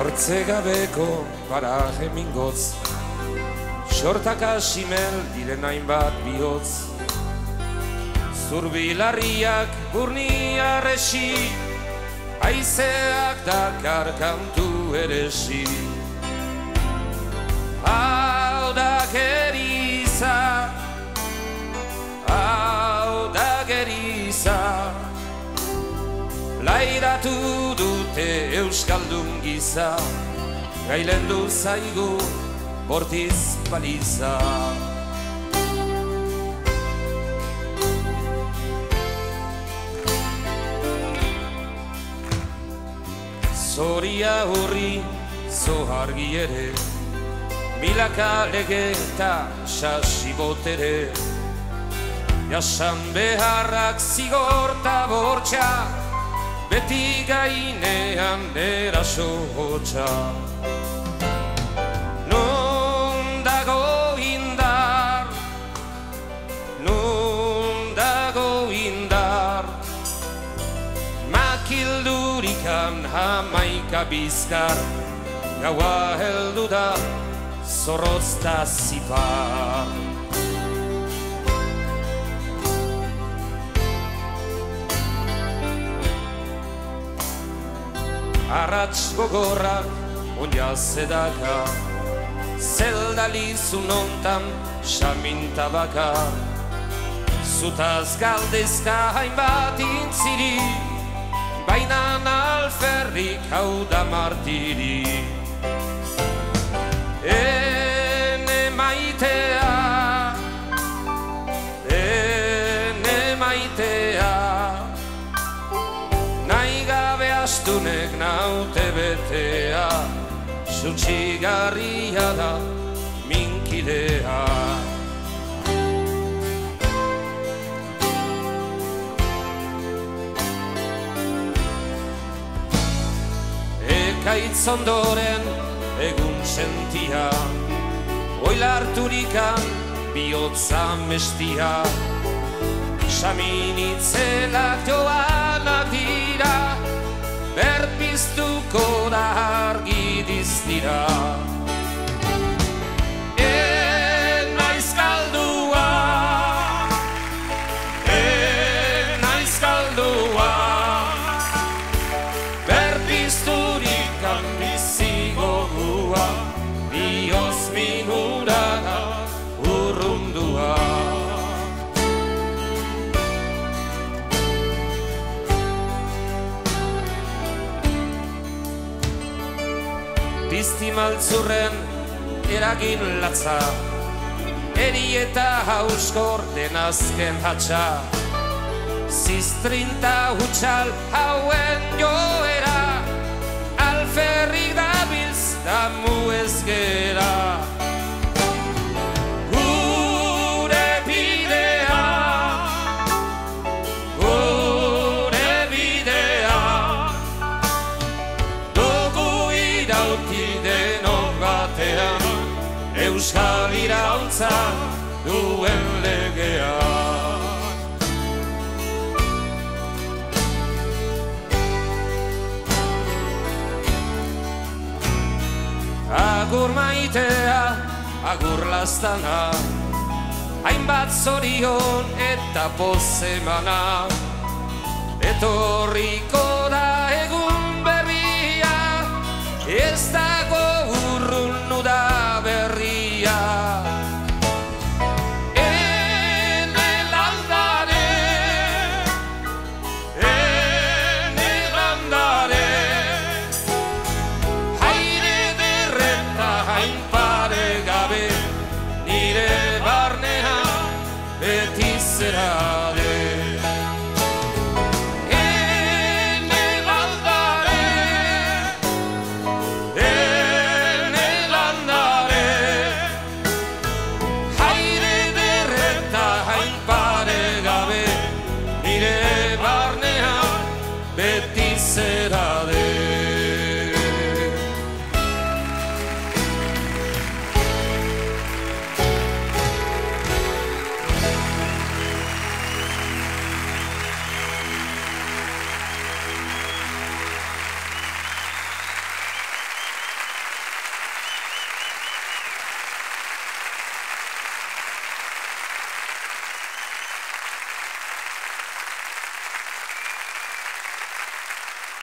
Atze gabeko paraje mingoz Sortaka simel diren hainbat bihotz. Zurbilarriak burnia resi Aizeak dakar kantu eresi. Hau da geriza Hau da geriza. Lairatu dute Euskaldun giza Gailendu zaigu bortiz baliza Zoria hurri zohargi ere Milaka lege eta sasi botere Jasan beharrak zigorta bortxa Beti gainean eraso hotxa Non dago indar Non dago indar. Makildurikan hamaika bizkar Gaua heldu da zorrotz da zipar Arratz gogorrak onia zedaka Zelda lizu nontan xaminta baka. Zutaz galdezka hainbat intziri Baina alferrik hau da martiri astunek naute betea Zutxigarria da minkidea. Ekaitz ondoren egun sentia Oilarturikan bihotza mestia. Saminitzelak joanak Pizti maltzurren eragin latza. Eri eta hauskor den azken hatxa. Ziztrinta hutsal hauen joera Alferrik dabiltz damu ez irautza duen legea. Agur maitea, agur lastana Hainbat zorion eta pozemana Etorriko da egun berria Ez da it out.